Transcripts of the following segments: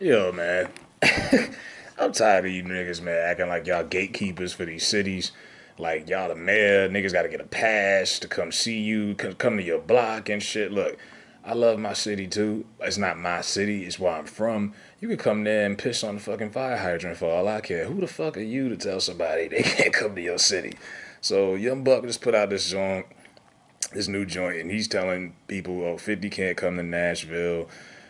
Yo, man. I'm tired of you niggas, man, acting like y'all gatekeepers for these cities. Like y'all the mayor, niggas gotta get a pass to come see you, come to your block and shit. Look, I love my city too. It's not my city, it's where I'm from. You could come there and piss on the fucking fire hydrant for all I care. Who the fuck are you to tell somebody they can't come to your city? So Young Buck just put out this joint, this new joint, and he's telling people, oh, 50 can't come to Nashville.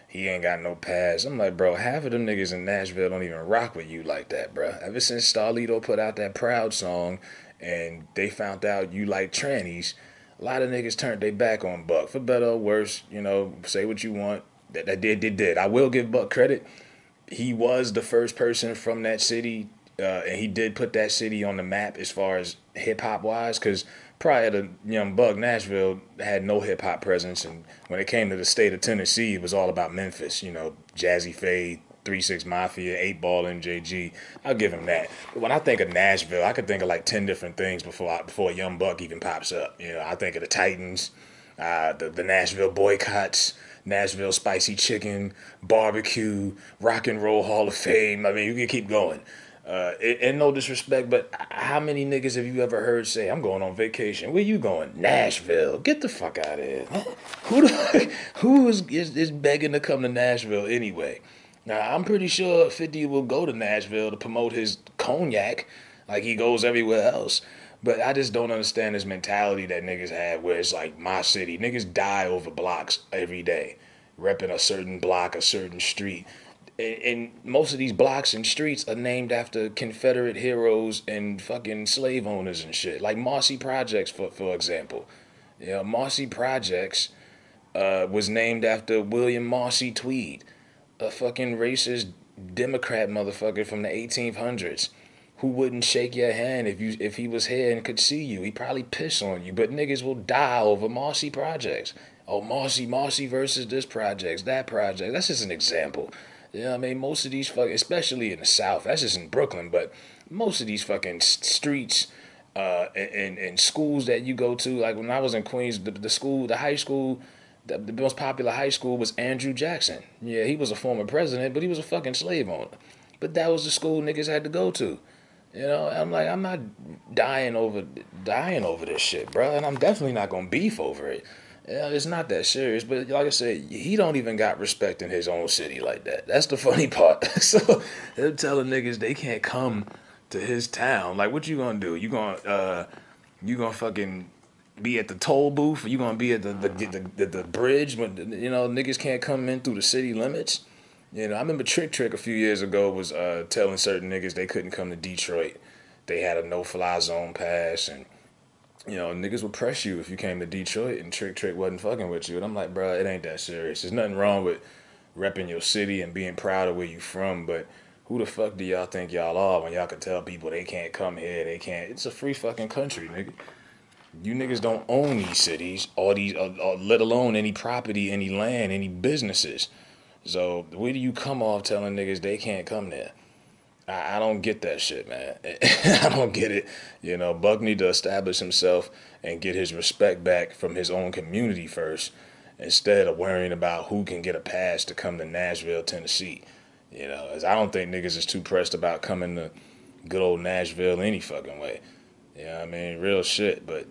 He ain't got no pass. I'm like, bro, half of them niggas in Nashville don't even rock with you like that, bro. Ever since Starlito put out that Proud song and they found out you like trannies, a lot of niggas turned their back on Buck. For better or worse, you know, say what you want. That, that did, did, did. I will give Buck credit. He was the first person from that city, uh, and he did put that city on the map as far as hip hop wise, because prior to Young Buck, Nashville had no hip hop presence, and when it came to the state of Tennessee, it was all about Memphis. You know, Jazzy Pha, Three Six Mafia, Eight Ball, MJG. I'll give him that. But when I think of Nashville, I could think of like ten different things before I, before Young Buck even pops up. You know, I think of the Titans, uh, the the Nashville boycotts. Nashville spicy chicken, barbecue, rock and roll hall of fame. I mean, you can keep going. Uh, and no disrespect, but how many niggas have you ever heard say, "I'm going on vacation"? Where you going? Nashville. Get the fuck out of here. Who the, who is, is is begging to come to Nashville anyway? Now I'm pretty sure 50 will go to Nashville to promote his cognac, like he goes everywhere else. But I just don't understand this mentality that niggas have where it's like my city. Niggas die over blocks every day, repping a certain block, a certain street. And, most of these blocks and streets are named after Confederate heroes and fucking slave owners and shit. Like Marcy Projects, for, for example. You know, Marcy Projects uh, was named after William Marcy Tweed, a fucking racist Democrat motherfucker from the 1800s who wouldn't shake your hand if you if he was here and could see you. He probably piss on you. But niggas will die over Marcy projects. Oh, Marcy, Marcy versus this project, that project. That's just an example. What I mean? Most of these fucking, especially in the South, that's just in Brooklyn, but most of these fucking streets uh, and, and schools that you go to, like when I was in Queens, the, the school, the high school, the, the most popular high school was Andrew Jackson. Yeah, he was a former president, but he was a fucking slave owner. But that was the school niggas had to go to. You know, I'm like, I'm not dying over dying over this shit, bro, and I'm definitely not gonna beef over it. Yeah, it's not that serious, but like I said, he don't even got respect in his own city like that. That's the funny part. so they're telling niggas they can't come to his town. Like, what you gonna do? You gonna uh, you gonna fucking be at the toll booth? You gonna be at the the, the, the, the bridge when you know niggas can't come in through the city limits? You know, I remember Trick Trick a few years ago was uh, telling certain niggas they couldn't come to Detroit. They had a no fly zone pass, and you know niggas would press you if you came to Detroit, and Trick Trick wasn't fucking with you. And I'm like, bro, it ain't that serious. There's nothing wrong with repping your city and being proud of where you from, but who the fuck do y'all think y'all are when y'all can tell people they can't come here? They can't. It's a free fucking country, nigga. You niggas don't own these cities, or these, or, or let alone any property, any land, any businesses. So where do you come off telling niggas they can't come there? I, I don't get that shit, man. I don't get it. You know, Buck need to establish himself and get his respect back from his own community first, instead of worrying about who can get a pass to come to Nashville, Tennessee. You know, as I don't think niggas is too pressed about coming to good old Nashville any fucking way. You know what I mean? Real shit. But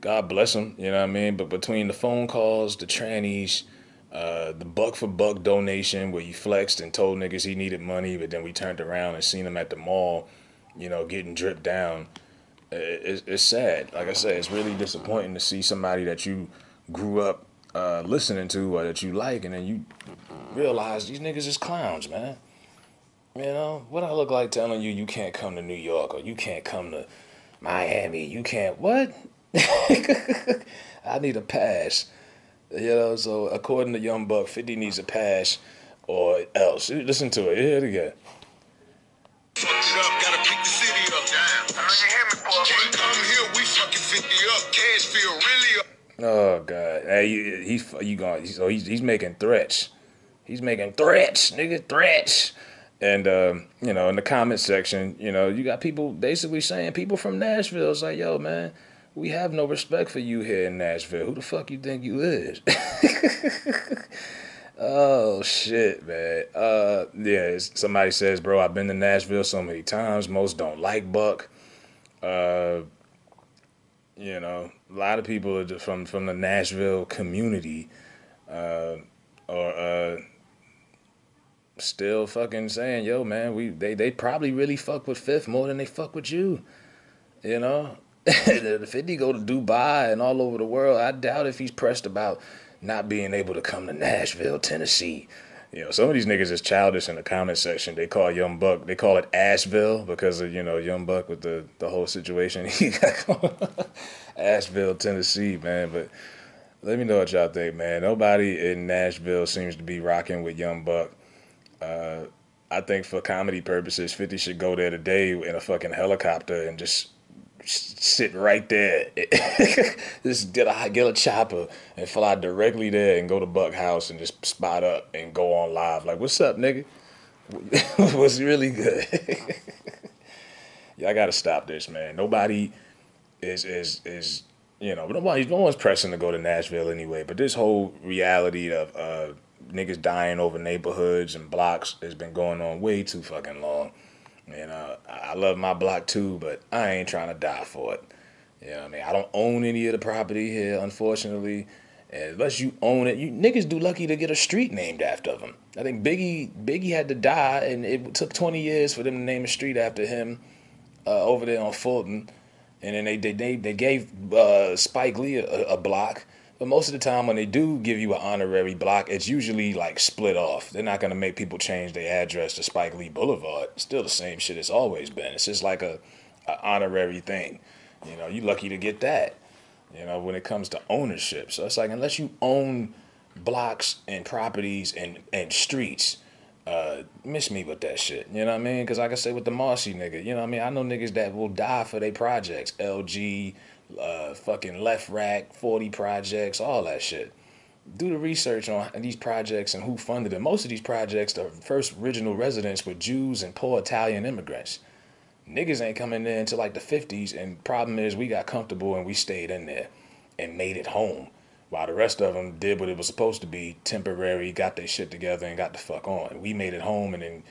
God bless him, you know what I mean? But between the phone calls, the trannies, uh, the buck for buck donation where you flexed and told niggas he needed money, but then we turned around and seen him at the mall, you know, getting dripped down. It's, it's sad. Like I said, it's really disappointing to see somebody that you grew up uh, listening to or that you like, and then you realize these niggas is clowns, man. You know, what I look like telling you you can't come to New York or you can't come to Miami. You can't, what? I need a pass. You know, so according to Young Buck, 50 needs a pass or else. Listen to it. Hear it again. Fucked it up, gotta pick the city up. Damn. I know you hear me, boy. Can't come here, we fucking 50 up. Cash feel really up. Oh God! Hey, you, he's you going? So he's he's making threats. He's making threats, nigga, threats. And um, you know, in the comment section, you know, you got people basically saying people from Nashville is like, "Yo, man, we have no respect for you here in Nashville. Who the fuck you think you is?" Oh shit, man. Uh, yeah. Somebody says, bro, I've been to Nashville so many times. Most don't like Buck. Uh, you know, a lot of people are from from the Nashville community, uh, or uh, still fucking saying, yo, man, we they they probably really fuck with Fif more than they fuck with you. You know, if 50 go to Dubai and all over the world, I doubt if he's pressed about not being able to come to Nashville, Tennessee. You know, some of these niggas is childish in the comment section. They call Young Buck, they call it Asheville because of, you know, Young Buck with the, the whole situation he got Asheville, Tennessee, man. But let me know what y'all think, man. Nobody in Nashville seems to be rocking with Young Buck. Uh, I think for comedy purposes, 50 should go there today in a fucking helicopter and just sit right there. just get a get a chopper and fly directly there and go to Buck House and just spot up and go on live. Like, what's up, nigga? What's really good? Y'all gotta stop this, man. Nobody is is is you know nobody no one's pressing to go to Nashville anyway. But this whole reality of uh, niggas dying over neighborhoods and blocks has been going on way too fucking long. You know, I love my block too, but I ain't trying to die for it. You know what I mean? I don't own any of the property here, unfortunately. And unless you own it, you niggas do lucky to get a street named after them. I think Biggie Biggie had to die, and it took 20 years for them to name a street after him uh, over there on Fulton. And then they they they, they gave uh, Spike Lee a, a block but most of the time, when they do give you an honorary block, it's usually like split off. They're not gonna make people change their address to Spike Lee Boulevard. It's still the same shit it's always been. It's just like a, a honorary thing. You know, you lucky to get that. You know, when it comes to ownership. So it's like unless you own blocks and properties and and streets, uh, miss me with that shit. You know what I mean? Because like I say with the Marcy nigga, you know what I mean? I know niggas that will die for their projects. LG, uh, fucking rack, 40 projects, all that shit. Do the research on these projects and who funded them. Most of these projects, the first original residents were Jews and poor Italian immigrants. Niggas ain't coming in until like the 50s, and problem is we got comfortable and we stayed in there and made it home. While the rest of them did what it was supposed to be, temporary, got their shit together and got the fuck on. We made it home and then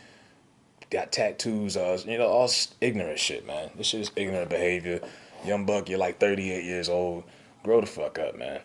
got tattoos, uh, you know, all ignorant shit, man. This shit is ignorant behavior. Young Buck, you're like 38 years old. Grow the fuck up, man.